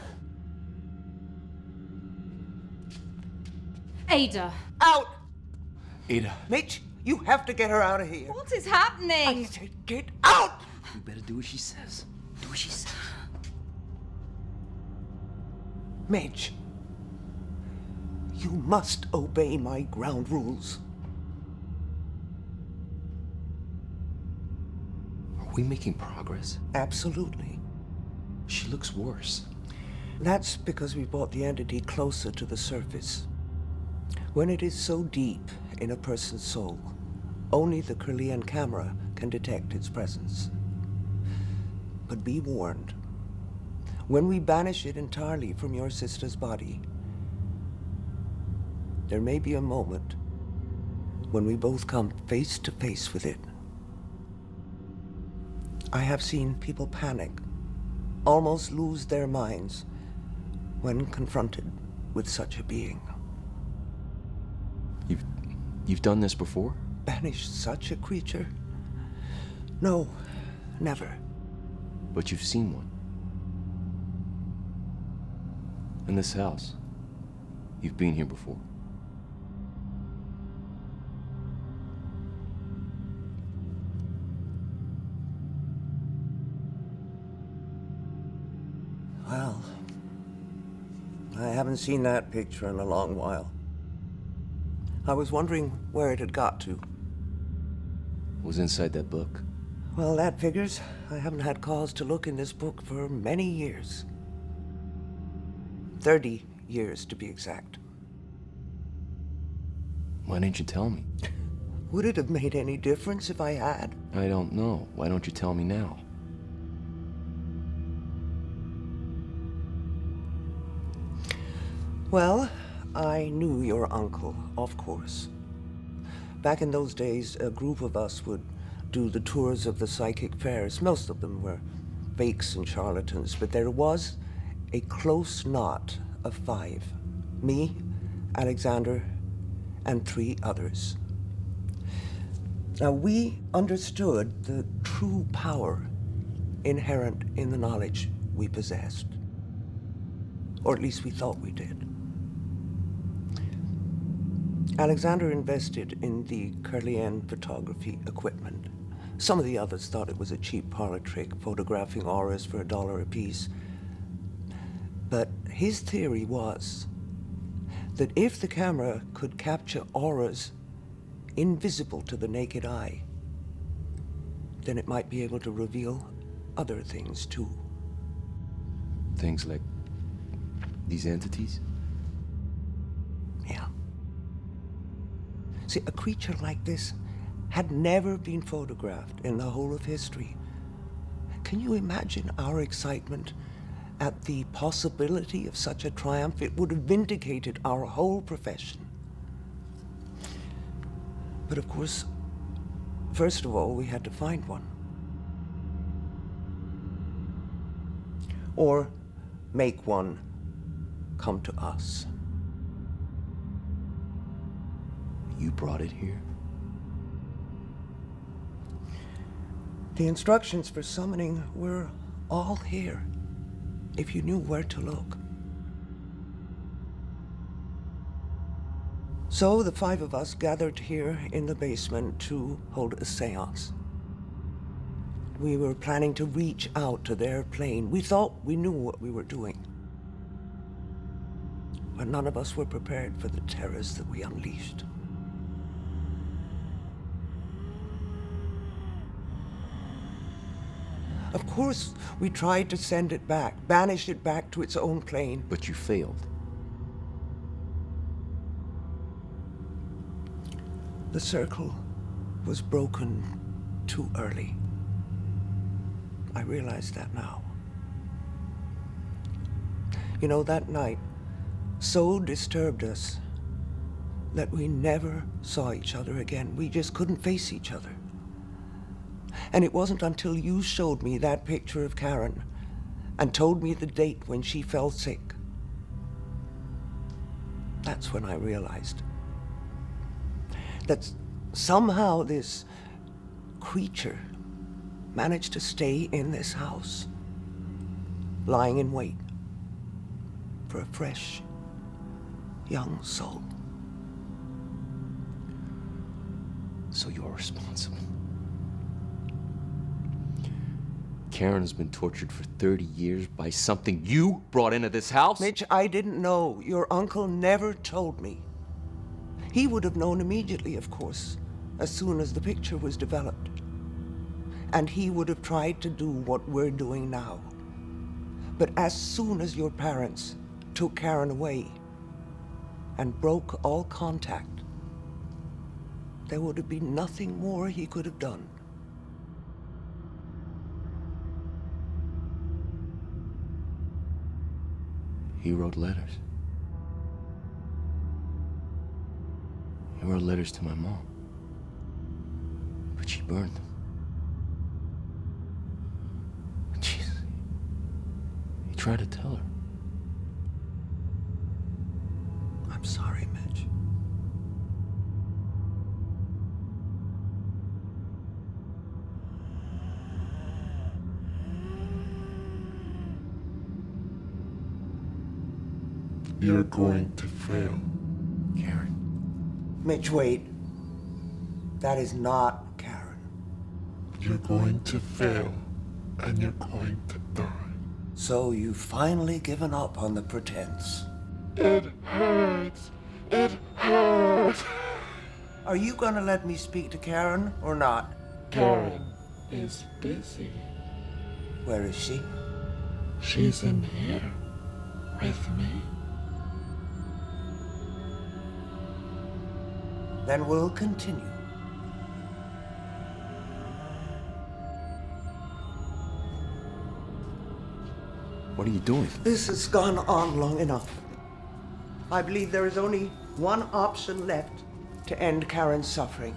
Ada. Out! Ada, Mitch, you have to get her out of here. What is happening? I said get out! you better do what she says. Do what she says. Mitch, you must obey my ground rules. Are we making progress? Absolutely. She looks worse. That's because we brought the entity closer to the surface. When it is so deep in a person's soul, only the Kirlian camera can detect its presence. But be warned. When we banish it entirely from your sister's body, there may be a moment when we both come face to face with it. I have seen people panic, almost lose their minds when confronted with such a being. You've you've done this before? Banish such a creature? No, never. But you've seen one. In this house. You've been here before. Well, I haven't seen that picture in a long while. I was wondering where it had got to. It was inside that book. Well, that figures. I haven't had cause to look in this book for many years. Thirty years, to be exact. Why didn't you tell me? Would it have made any difference if I had? I don't know. Why don't you tell me now? Knew your uncle, of course. Back in those days, a group of us would do the tours of the psychic fairs. Most of them were fakes and charlatans, but there was a close knot of five me, Alexander, and three others. Now, we understood the true power inherent in the knowledge we possessed. Or at least we thought we did. Alexander invested in the Kirlian photography equipment. Some of the others thought it was a cheap parlor trick, photographing auras for a dollar apiece. But his theory was that if the camera could capture auras invisible to the naked eye, then it might be able to reveal other things too. Things like these entities? See, a creature like this had never been photographed in the whole of history. Can you imagine our excitement at the possibility of such a triumph, it would have vindicated our whole profession. But of course, first of all, we had to find one. Or make one come to us. You brought it here? The instructions for summoning were all here, if you knew where to look. So the five of us gathered here in the basement to hold a seance. We were planning to reach out to their plane. We thought we knew what we were doing. But none of us were prepared for the terrors that we unleashed. Of course, we tried to send it back, banish it back to its own plane. But you failed. The circle was broken too early. I realize that now. You know, that night so disturbed us that we never saw each other again. We just couldn't face each other. And it wasn't until you showed me that picture of Karen and told me the date when she fell sick. That's when I realized that somehow this creature managed to stay in this house, lying in wait for a fresh, young soul. So you're responsible. Karen has been tortured for 30 years by something you brought into this house? Mitch, I didn't know. Your uncle never told me. He would have known immediately, of course, as soon as the picture was developed. And he would have tried to do what we're doing now. But as soon as your parents took Karen away and broke all contact, there would have been nothing more he could have done. He wrote letters. He wrote letters to my mom. But she burned them. Jeez. He tried to tell her. I'm sorry, You're going to fail. Karen. Mitch, wait. That is not Karen. You're going to fail, and you're going to die. So you've finally given up on the pretense. It hurts. It hurts. Are you gonna let me speak to Karen or not? Karen is busy. Where is she? She's in here with me. Then we'll continue. What are you doing? This has gone on long enough. I believe there is only one option left to end Karen's suffering.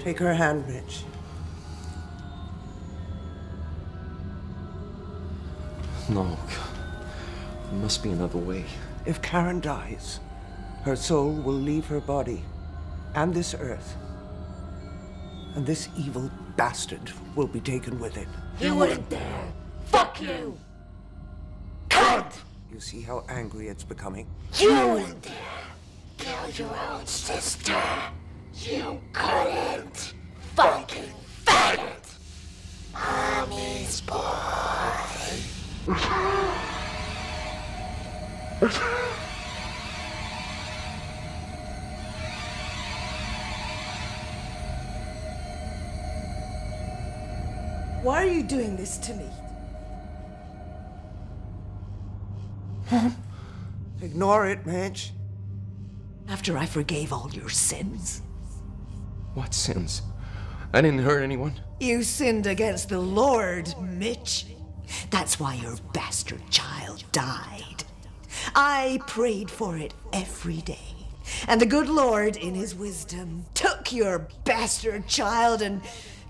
Take her hand, Mitch. No. There must be another way. If Karen dies, her soul will leave her body and this earth. And this evil bastard will be taken with it. You wouldn't dare. Fuck you. Cunt. You see how angry it's becoming? You wouldn't dare. Kill your own sister. You couldn't. Fucking faggot. Mommy's boy. Why are you doing this to me? Ignore it, Mitch. After I forgave all your sins? What sins? I didn't hurt anyone. You sinned against the Lord, Mitch. That's why your bastard child died. I prayed for it every day. And the good Lord, in his wisdom, took your bastard child and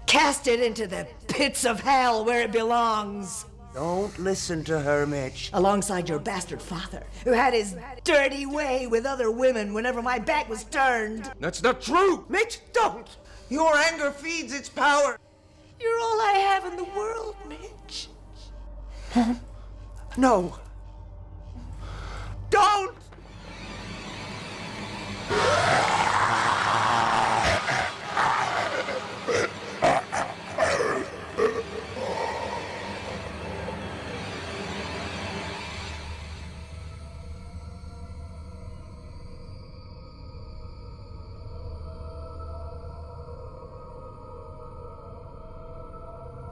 cast it into the pits of hell where it belongs. Don't listen to her, Mitch. Alongside your bastard father, who had his dirty way with other women whenever my back was turned. That's not true! Mitch, don't! Your anger feeds its power. You're all I have in the world, Mitch. No. Don't!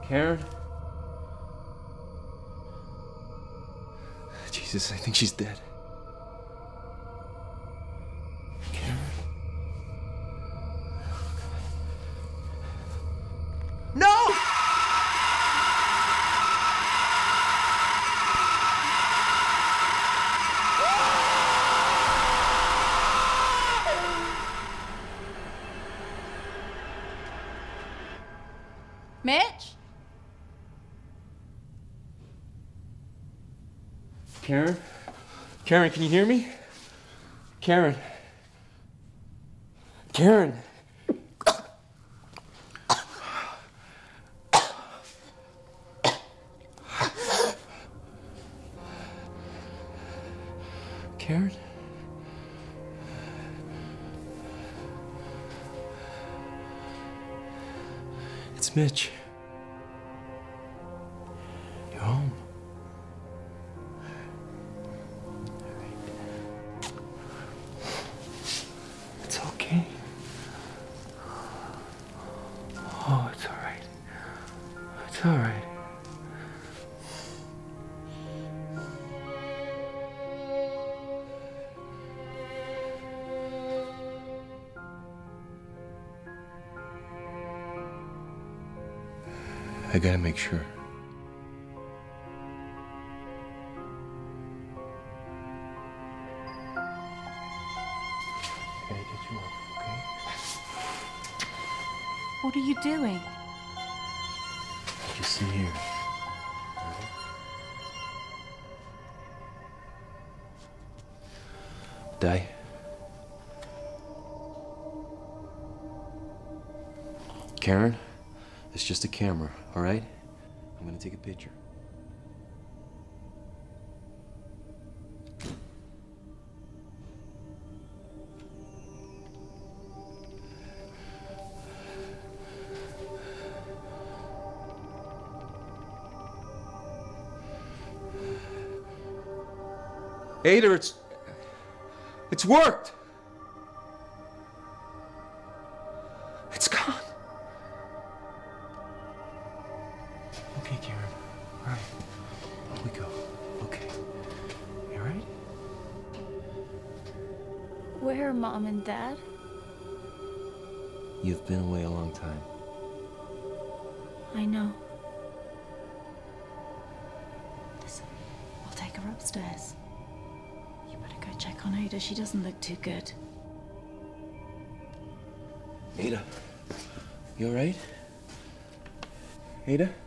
Karen? I think she's dead. Karen, can you hear me? Karen? Karen? Karen? It's Mitch. Make sure. I get you up, okay? What are you doing? Just sit here. Die. Karen, it's just a camera, all right? I'm gonna take a picture. Ada, it's. It's worked! Dad? You've been away a long time. I know. Listen, I'll take her upstairs. You better go check on Ada. She doesn't look too good. Ada, you all right? Ada? Ada.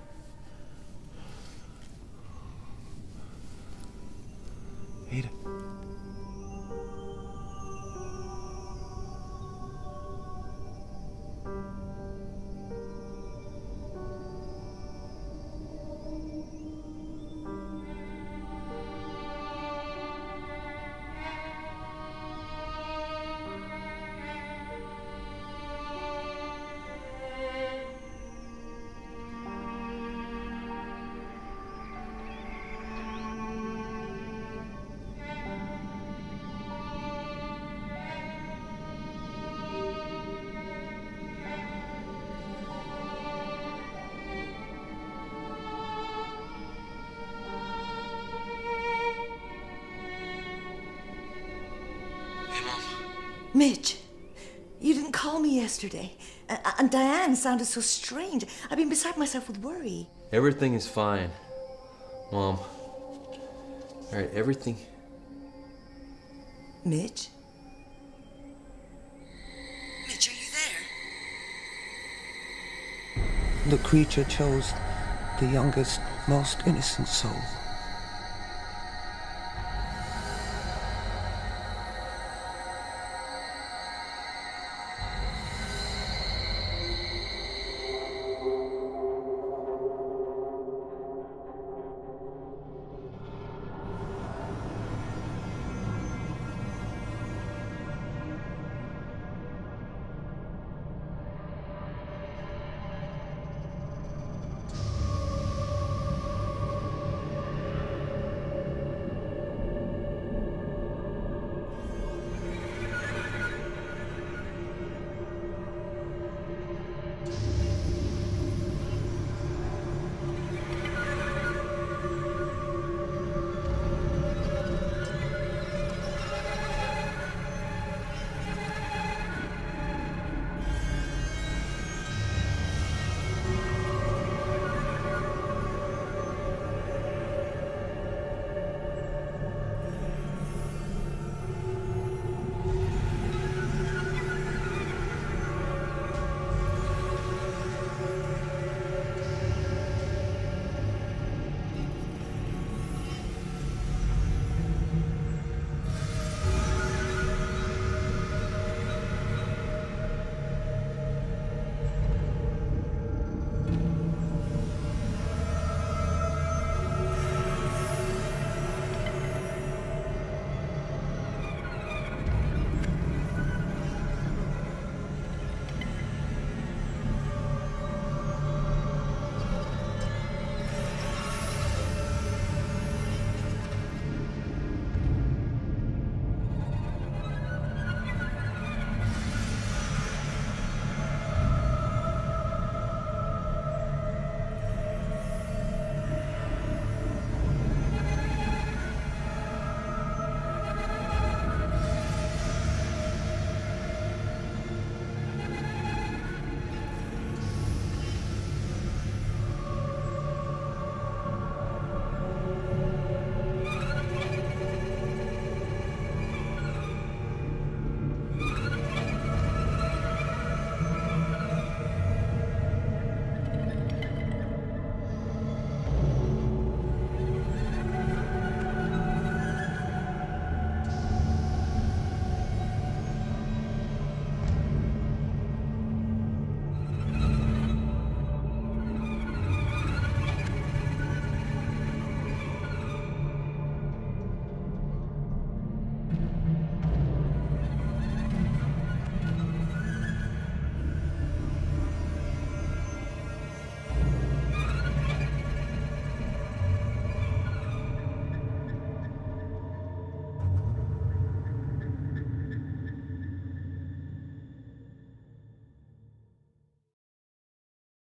Yesterday. And, and Diane sounded so strange. I've been beside myself with worry. Everything is fine, Mom. All right, everything. Mitch? Mitch, are you there? The creature chose the youngest, most innocent soul.